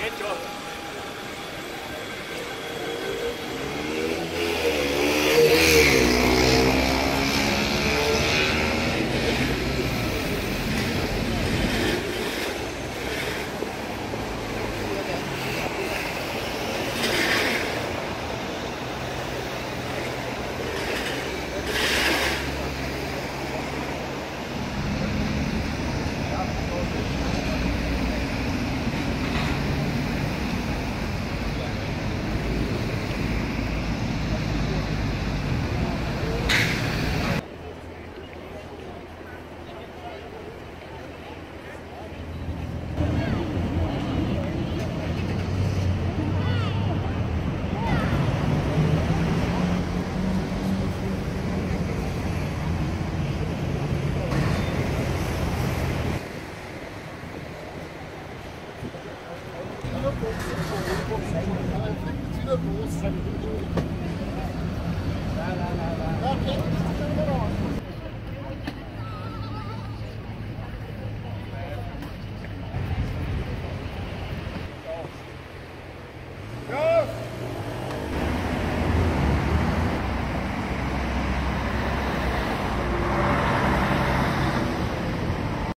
Get off. لا لا لا لا.